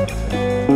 Música